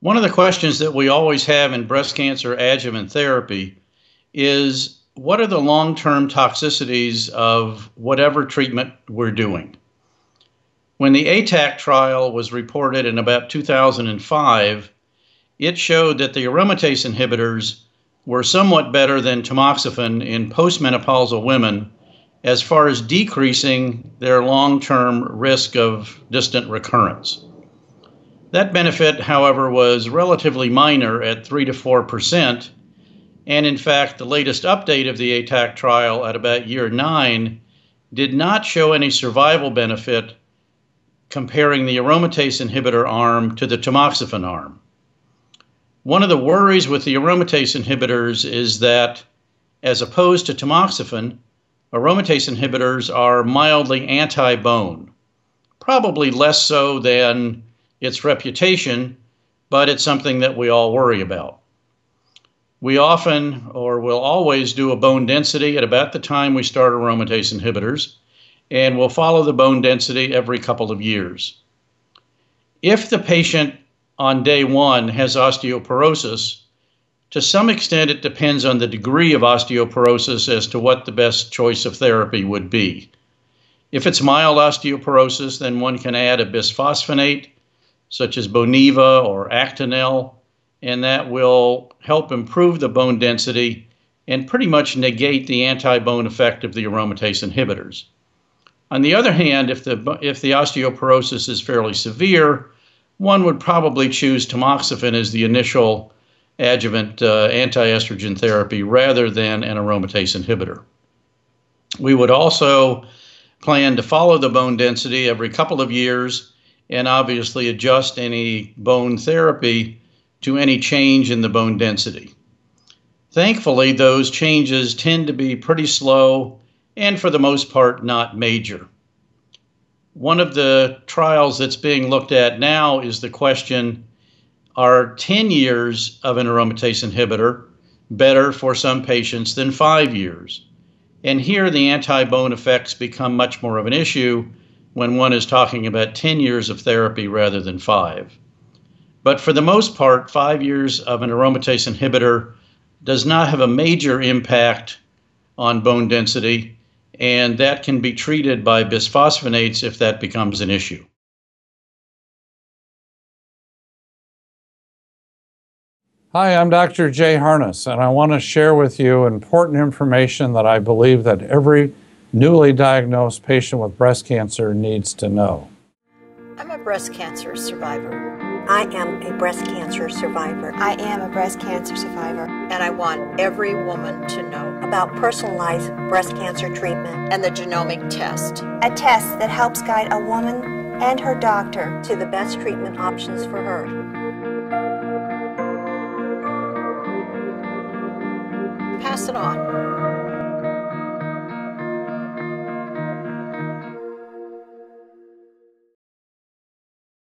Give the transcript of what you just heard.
One of the questions that we always have in breast cancer adjuvant therapy is what are the long term toxicities of whatever treatment we're doing? When the ATAC trial was reported in about 2005, it showed that the aromatase inhibitors were somewhat better than tamoxifen in postmenopausal women as far as decreasing their long term risk of distant recurrence. That benefit, however, was relatively minor at 3 to 4 percent and in fact, the latest update of the ATAC trial at about year nine did not show any survival benefit comparing the aromatase inhibitor arm to the tamoxifen arm. One of the worries with the aromatase inhibitors is that, as opposed to tamoxifen, aromatase inhibitors are mildly anti bone. Probably less so than its reputation, but it's something that we all worry about. We often or will always do a bone density at about the time we start aromatase inhibitors, and we'll follow the bone density every couple of years. If the patient on day one has osteoporosis, to some extent it depends on the degree of osteoporosis as to what the best choice of therapy would be. If it's mild osteoporosis, then one can add a bisphosphonate, such as Boniva or Actonel, and that will help improve the bone density and pretty much negate the anti-bone effect of the aromatase inhibitors. On the other hand, if the if the osteoporosis is fairly severe, one would probably choose tamoxifen as the initial adjuvant uh, anti-estrogen therapy rather than an aromatase inhibitor. We would also plan to follow the bone density every couple of years and obviously adjust any bone therapy to any change in the bone density. Thankfully, those changes tend to be pretty slow and, for the most part, not major. One of the trials that's being looked at now is the question Are 10 years of an aromatase inhibitor better for some patients than five years? And here the anti bone effects become much more of an issue when one is talking about 10 years of therapy rather than five. But for the most part, five years of an aromatase inhibitor does not have a major impact on bone density, and that can be treated by bisphosphonates if that becomes an issue. Hi, I'm Dr. Jay Harness, and I want to share with you important information that I believe that every newly diagnosed patient with breast cancer needs to know. I'm a breast cancer survivor. I am a breast cancer survivor. I am a breast cancer survivor. And I want every woman to know about personalized breast cancer treatment and the genomic test. A test that helps guide a woman and her doctor to the best treatment options for her. Pass it on.